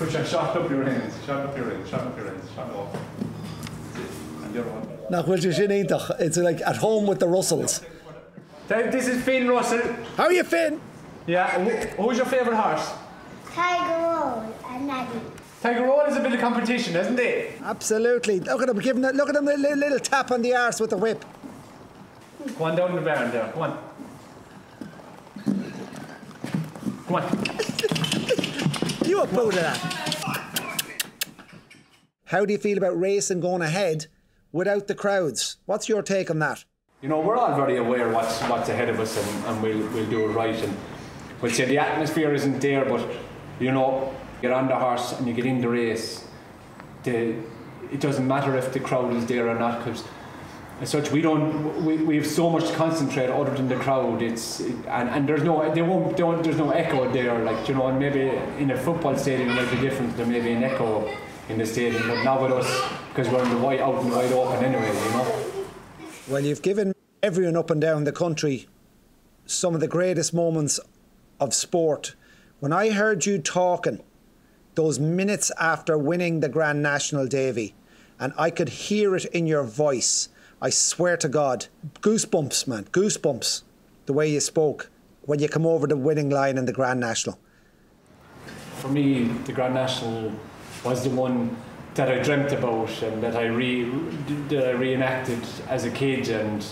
Push and shot up your hands, shot up your hands, shot up your hands, shot up. And the other one. Nach bhfuil sé sin. It's like at home with the Russells. This is Finn Russell. How are you, Finn? Yeah, who's your favourite horse? Tiger Roll and Naggy. Tiger Roll is a bit of competition, isn't it? Absolutely. Look at him giving it, look at him a little, little tap on the arse with the whip. Go on down the barn there, go on. Come on. You approve of that. How do you feel about racing going ahead without the crowds? What's your take on that? You know, we're all very aware what's what's ahead of us and, and we'll we'll do it right and we'll say the atmosphere isn't there but you know, you're on the horse and you get in the race. The it doesn't matter if the crowd is there or not because as such we don't we, we have so much to concentrate other than the crowd. It's it, and, and there's no they won't don't there's no echo there like you know and maybe in a football stadium it might be different. There may be an echo in the stadium but not with us because we're in the wide out and wide open anyway you know? Well, you've given everyone up and down the country some of the greatest moments of sport. When I heard you talking those minutes after winning the Grand National Davy, and I could hear it in your voice, I swear to God, goosebumps, man, goosebumps, the way you spoke when you come over the winning line in the Grand National. for me, the Grand National was the one that I dreamt about and that I re that I reenacted as a kid, and